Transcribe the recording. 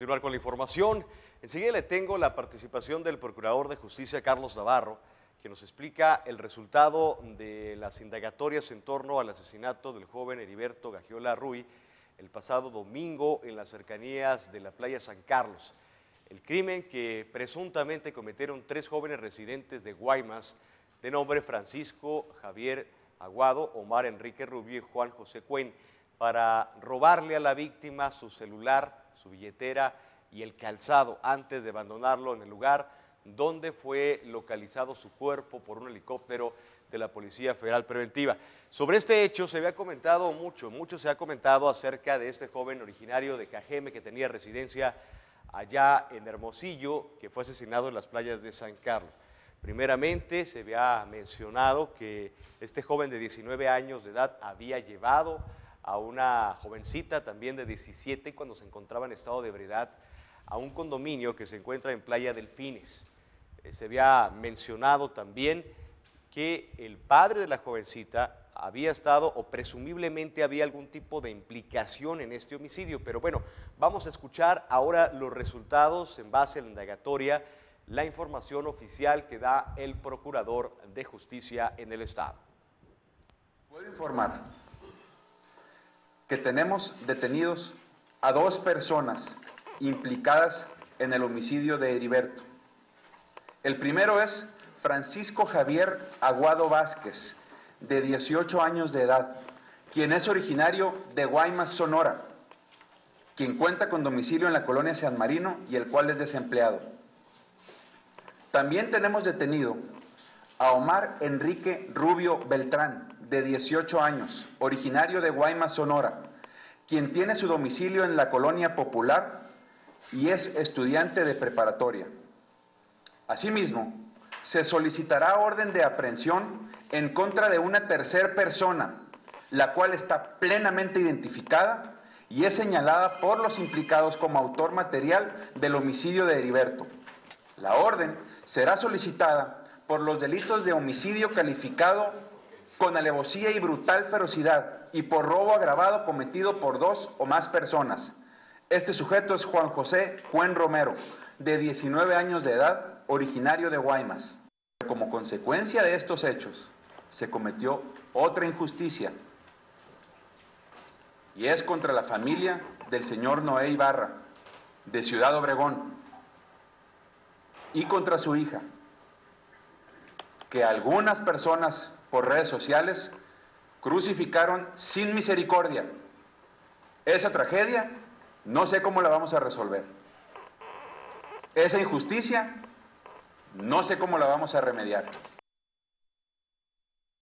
Continuar con la información. Enseguida le tengo la participación del Procurador de Justicia, Carlos Navarro, que nos explica el resultado de las indagatorias en torno al asesinato del joven Heriberto Gagiola Rui el pasado domingo en las cercanías de la playa San Carlos. El crimen que presuntamente cometieron tres jóvenes residentes de Guaymas de nombre Francisco Javier Aguado, Omar Enrique Rubio y Juan José Cuen para robarle a la víctima su celular, su billetera y el calzado antes de abandonarlo en el lugar donde fue localizado su cuerpo por un helicóptero de la Policía Federal Preventiva. Sobre este hecho se había comentado mucho, mucho se ha comentado acerca de este joven originario de Cajeme que tenía residencia allá en Hermosillo, que fue asesinado en las playas de San Carlos. Primeramente se había mencionado que este joven de 19 años de edad había llevado a una jovencita también de 17 cuando se encontraba en estado de ebriedad a un condominio que se encuentra en Playa Delfines. Eh, se había mencionado también que el padre de la jovencita había estado o presumiblemente había algún tipo de implicación en este homicidio. Pero bueno, vamos a escuchar ahora los resultados en base a la indagatoria, la información oficial que da el Procurador de Justicia en el Estado. Puedo informar que tenemos detenidos a dos personas implicadas en el homicidio de Heriberto. El primero es Francisco Javier Aguado Vázquez, de 18 años de edad, quien es originario de Guaymas, Sonora, quien cuenta con domicilio en la colonia San Marino y el cual es desempleado. También tenemos detenido a Omar Enrique Rubio Beltrán, de 18 años, originario de Guaymas, Sonora, quien tiene su domicilio en la colonia Popular y es estudiante de preparatoria. Asimismo, se solicitará orden de aprehensión en contra de una tercera persona, la cual está plenamente identificada y es señalada por los implicados como autor material del homicidio de Heriberto. La orden será solicitada por los delitos de homicidio calificado con alevosía y brutal ferocidad y por robo agravado cometido por dos o más personas. Este sujeto es Juan José Juan Romero, de 19 años de edad, originario de Guaymas. Como consecuencia de estos hechos, se cometió otra injusticia y es contra la familia del señor Noé Ibarra, de Ciudad Obregón, y contra su hija, que algunas personas por redes sociales crucificaron sin misericordia. Esa tragedia no sé cómo la vamos a resolver. Esa injusticia, no sé cómo la vamos a remediar.